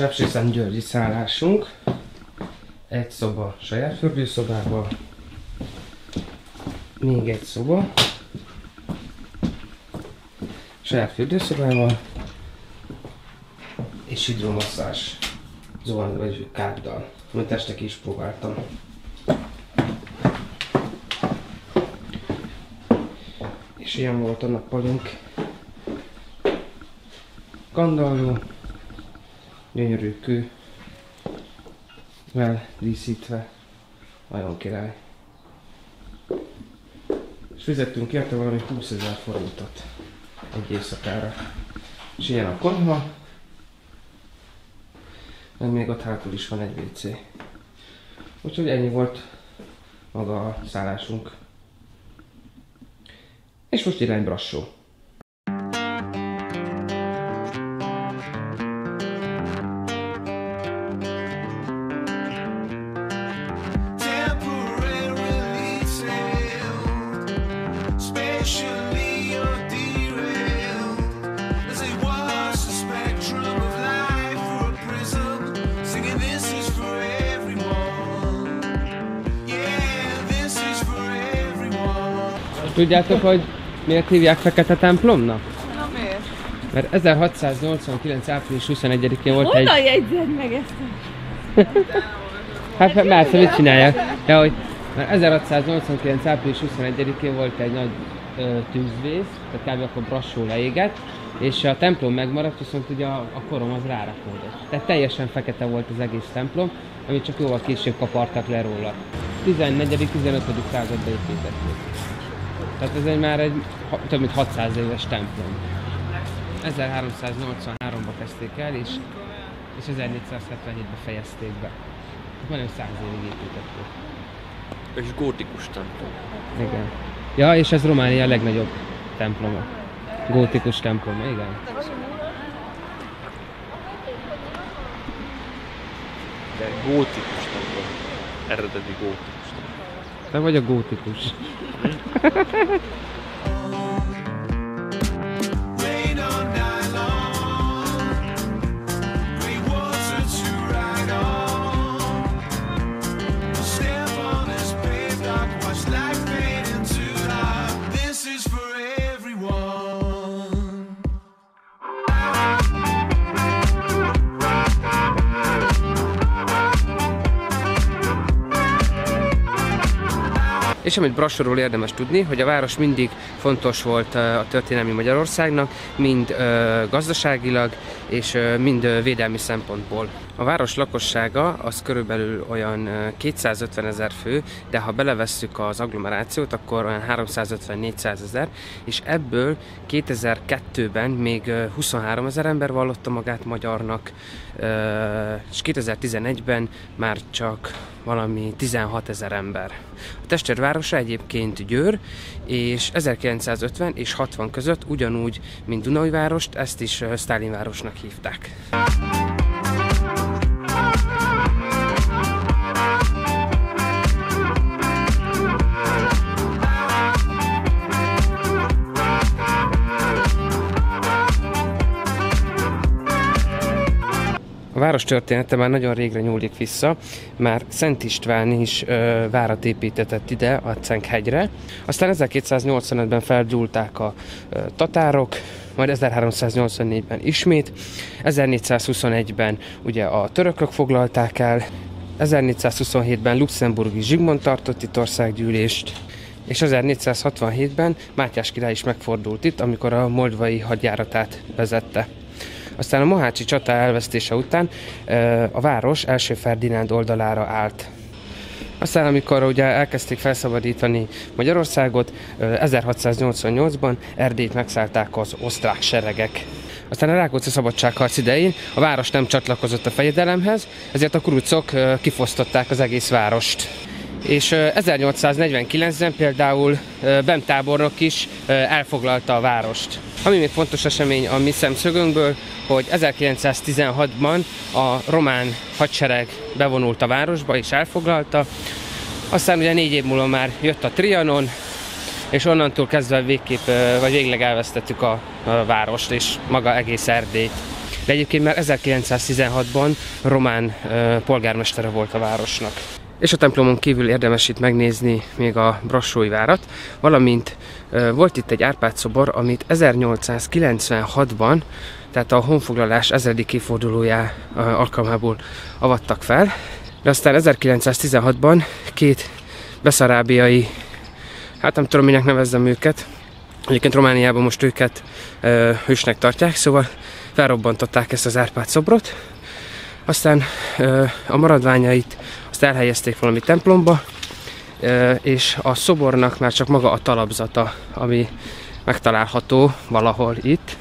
Sepsiszent Györgyi szállásunk. Egy szoba saját fürdőszobával. Még egy szoba. Saját fürdőszobával. És hidromasszás. Zuhany vagy káddal. Amit este ki is próbáltam. És ilyen volt a nappalunk. Kandalló, gyönyörű kő, vel díszítve, nagyon király. És fizettünk érte valami 20 ezer forintot egy éjszakára. És ilyen a konyha, meg még ott hátul is van egy WC. Úgyhogy ennyi volt maga a szállásunk. És most irány Brassó. Tudjátok, hogy miért hívják Fekete templomnak? Na miért? Mert 1689. április 21-én volt egy... Honnan jegyzed meg ezt? Hát mert mit csinálják? De hogy mert 1689. április 21-én volt egy nagy ö, tűzvész, tehát kb. akkor Brassó leégett, és a templom megmaradt, viszont ugye a, a korom az rárakódott. Tehát teljesen fekete volt az egész templom, amit csak jóval később kapartak le róla. 14.-15. században építették. Tehát ez egy már egy több mint 600 éves templom. 1383-ban kezdték el, és, és 1477-ben fejezték be. Majdnem 100 évig építették. És gótikus templom. Igen. Ja, és ez Románia legnagyobb temploma. Gótikus temploma, igen. De gótikus templom. Eredeti gótikus. Te vagy a gótikus. És amit Brassorról érdemes tudni, hogy a város mindig fontos volt a történelmi Magyarországnak, mind gazdaságilag és mind védelmi szempontból. A város lakossága az körülbelül olyan ö, 250 ezer fő, de ha belevesszük az agglomerációt, akkor olyan 350-400 ezer, és ebből 2002-ben még ö, 23 ezer ember vallotta magát magyarnak, és 2011-ben már csak valami 16 ezer ember. A testvérvárosa egyébként Győr, és 1950 és 60 között ugyanúgy, mint Dunajvárost, ezt is Sztálinvárosnak hívták. A város története már nagyon régre nyúlik vissza, már Szent István is ö, várat építetett ide a Cenkhegyre. Aztán 1285-ben felgyúlták a ö, tatárok, majd 1384-ben ismét, 1421-ben ugye a törökök foglalták el, 1427-ben Luxemburgi Zsigmond tartott itt országgyűlést, és 1467-ben Mátyás király is megfordult itt, amikor a moldvai hadjáratát vezette. Aztán a Mohácsi csata elvesztése után a város első Ferdinánd oldalára állt. Aztán, amikor ugye elkezdték felszabadítani Magyarországot, ö, 1688-ban Erdélyt megszállták az osztrák seregek. Aztán a Rákóczi szabadságharc idején a város nem csatlakozott a fejedelemhez, ezért a kurucok kifosztották az egész várost. És ö, 1849-ben például ö, Bem tábornok is elfoglalta a várost. Ami még fontos esemény a mi szemszögünkből, hogy 1916-ban a román hadsereg bevonult a városba és elfoglalta. Aztán ugye négy év múlva már jött a Trianon, és onnantól kezdve végképp, vagy végleg elvesztettük a, a várost és maga egész Erdélyt. de egyébként már 1916-ban román polgármestere volt a városnak. És a templomon kívül érdemes itt megnézni még a Brassói várat, valamint volt itt egy Árpád szobor, amit 1896-ban, tehát a honfoglalás ezredik évfordulójá alkalmából avattak fel, de aztán 1916-ban két beszarábiai, hát nem tudom, minek nevezzem őket, egyébként Romániában most őket ö, hősnek tartják, szóval felrobbantották ezt az Árpád szobrot, aztán ö, a maradványait azt elhelyezték valami templomba, és a szobornak már csak maga a talapzata, ami megtalálható valahol itt.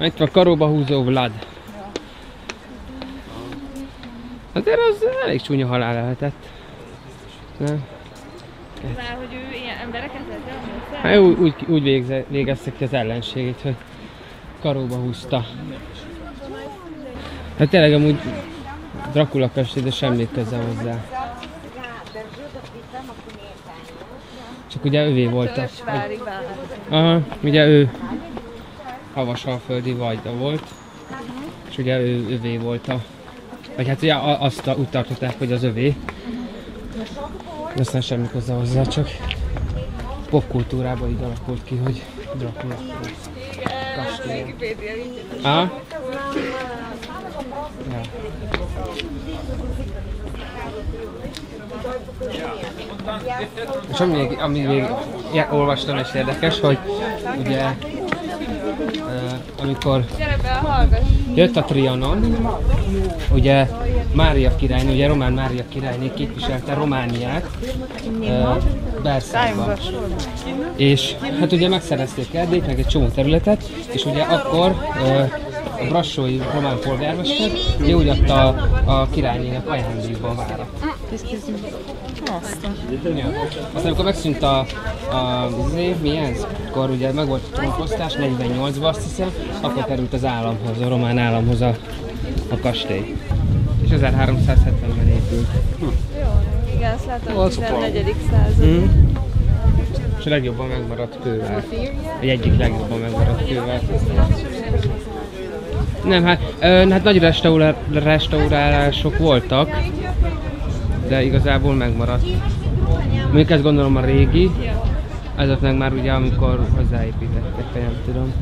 Itt van karóba húzó Vlad. Azért az elég csúnya halál lehetett. Nem? Már, hogy ő ilyen embereket ezzel Hát úgy, úgy, úgy végze, végeztek ki az ellenségét, hogy karóba húzta. Hát tényleg amúgy Dracula festő, de semmi köze hozzá. Csak ugye ővé volt a... Aha, ugye ő havasalföldi vajda volt, és ugye ő övé volt a... Vagy hát ugye azt a, úgy tartották, hogy az övé. Aztán semmi köze hozzá, csak popkultúrában így alakult ki, hogy Dracula. Kastély. Aha. Ja. És ami még, ami még olvastam és érdekes, hogy ugye amikor be, hallgass. jött a Trianon, ugye Mária királynő, ugye Román Mária királyné képviselte Romániát uh, Versailles-ban. És hát ugye megszerezték Erdélyt, meg egy csomó területet, és ugye akkor uh, a brassói román polgármester úgy adta a, a királynének ajándékba a várat. Ja. Aztán amikor megszűnt a, a izé, mi ez? Akkor ugye meg volt a trónfosztás 48-ban azt hiszem, akkor került az államhoz, a román államhoz a, a kastély. És 1370-ben épült. Igen, azt látom, Az 14. század. Mm. És a legjobban megmaradt kővel. Egy egyik legjobban megmaradt kővel. Nem, hát, ö, hát nagy restaurá- restaurálások voltak, de igazából megmaradt. Mondjuk ezt gondolom a régi, azok meg már ugye amikor hozzáépítettek, vagy nem tudom.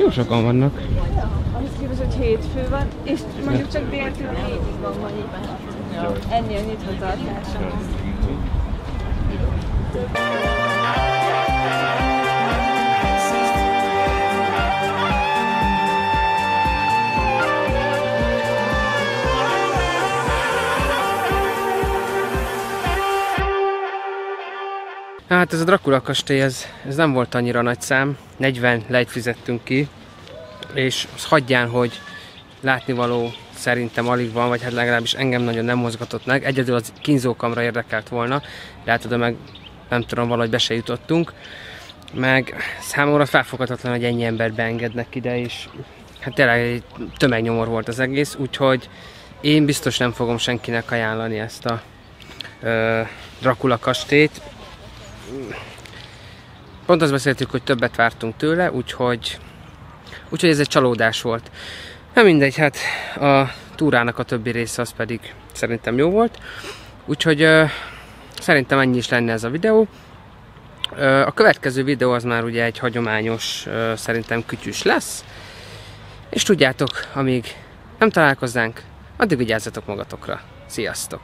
Jó sokan vannak. Ahhoz képest, hogy hétfő van, és mondjuk csak déltől hétig van ma. Ennyi a nyitva tartása. Hát ez a Dracula kastély, ez, ez nem volt annyira nagy szám, 40 lejt fizettünk ki, és az hagyján, hogy látnivaló szerintem alig van, vagy hát legalábbis engem nagyon nem mozgatott meg. Egyedül az kínzókamra érdekelt volna, de oda meg nem tudom, valahogy be se jutottunk. Meg számomra felfoghatatlan, hogy ennyi embert beengednek ide, és hát tényleg egy tömegnyomor volt az egész, úgyhogy én biztos nem fogom senkinek ajánlani ezt a ö, Dracula kastélyt. Pont azt beszéltük, hogy többet vártunk tőle, úgyhogy Úgyhogy ez egy csalódás volt. Nem mindegy, hát a túrának a többi része az pedig szerintem jó volt. Úgyhogy szerintem ennyi is lenne ez a videó. A következő videó az már ugye egy hagyományos, szerintem kütyűs lesz. És tudjátok, amíg nem találkoznánk, addig vigyázzatok magatokra. Sziasztok!